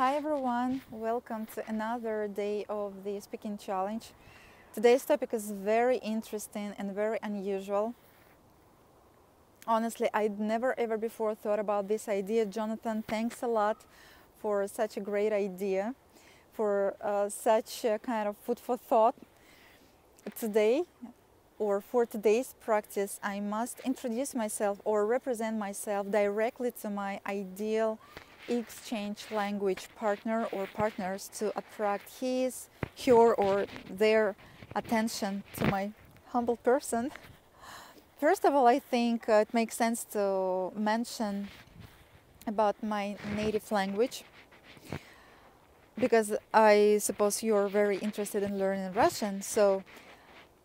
Hi everyone, welcome to another day of the speaking challenge. Today's topic is very interesting and very unusual. Honestly, I'd never ever before thought about this idea. Jonathan, thanks a lot for such a great idea, for uh, such a kind of food for thought. Today, or for today's practice, I must introduce myself or represent myself directly to my ideal exchange language partner or partners to attract his, her, or their attention to my humble person. First of all, I think uh, it makes sense to mention about my native language because I suppose you're very interested in learning Russian. So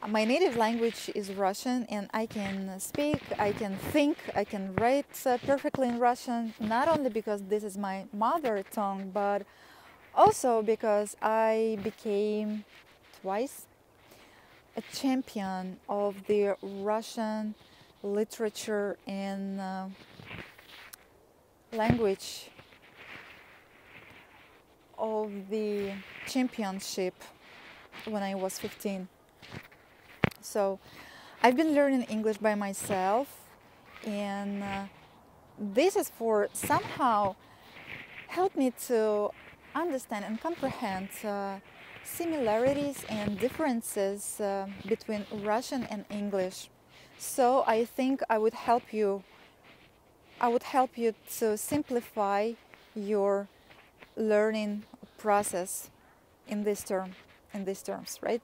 my native language is Russian and I can speak, I can think, I can write uh, perfectly in Russian, not only because this is my mother tongue, but also because I became twice a champion of the Russian literature and uh, language of the championship when I was 15. So I've been learning English by myself, and uh, this is for somehow help me to understand and comprehend uh, similarities and differences uh, between Russian and English. So I think I would help you. I would help you to simplify your learning process in this term, in these terms, right?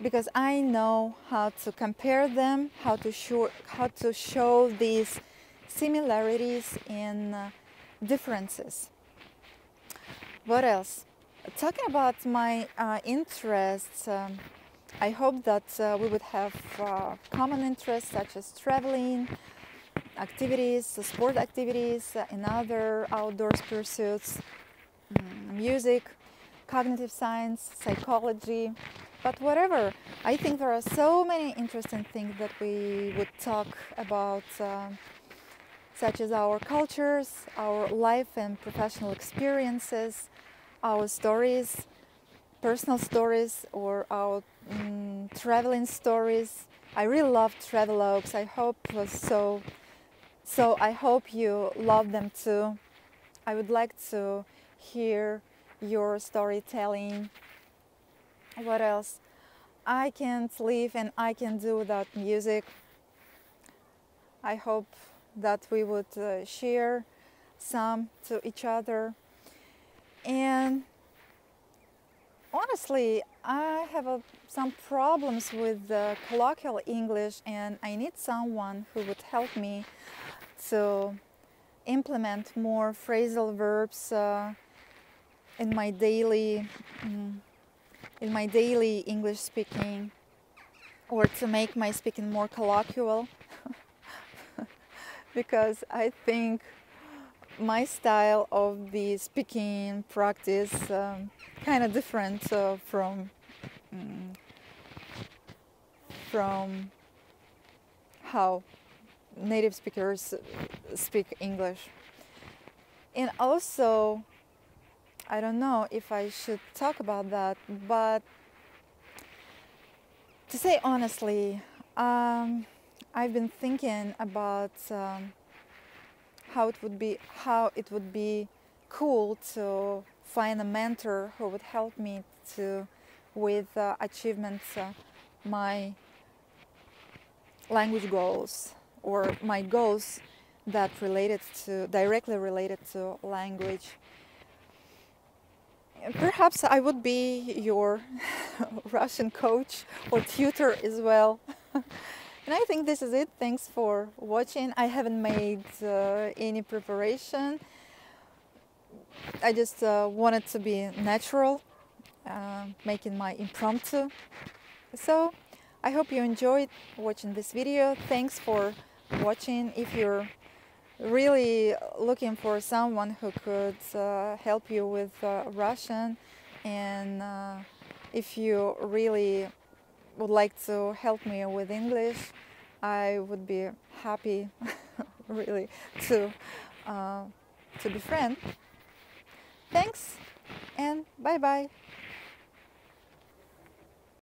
Because I know how to compare them, how to show, how to show these similarities and uh, differences. What else? Talking about my uh, interests, um, I hope that uh, we would have uh, common interests such as traveling, activities, sport activities, and other outdoors pursuits, mm, music, cognitive science, psychology, but whatever, I think there are so many interesting things that we would talk about, uh, such as our cultures, our life and professional experiences, our stories, personal stories, or our um, traveling stories. I really love travelogues. I hope so. So I hope you love them too. I would like to hear your storytelling what else? I can't live and I can do without music. I hope that we would uh, share some to each other. And honestly, I have a, some problems with the colloquial English, and I need someone who would help me to implement more phrasal verbs uh, in my daily um, in my daily English speaking or to make my speaking more colloquial. Because I think my style of the speaking practice um, kind of different uh, from um, from how native speakers speak English. And also I don't know if I should talk about that, but to say honestly, um, I've been thinking about um, how it would be how it would be cool to find a mentor who would help me to with uh, achievements uh, my language goals or my goals that related to directly related to language Perhaps I would be your Russian coach or tutor as well. and I think this is it. Thanks for watching. I haven't made uh, any preparation. I just uh, wanted to be natural, uh, making my impromptu. So I hope you enjoyed watching this video. Thanks for watching. If you're really looking for someone who could uh, help you with uh, Russian and uh, if you really would like to help me with English I would be happy really to uh, to befriend Thanks and bye bye.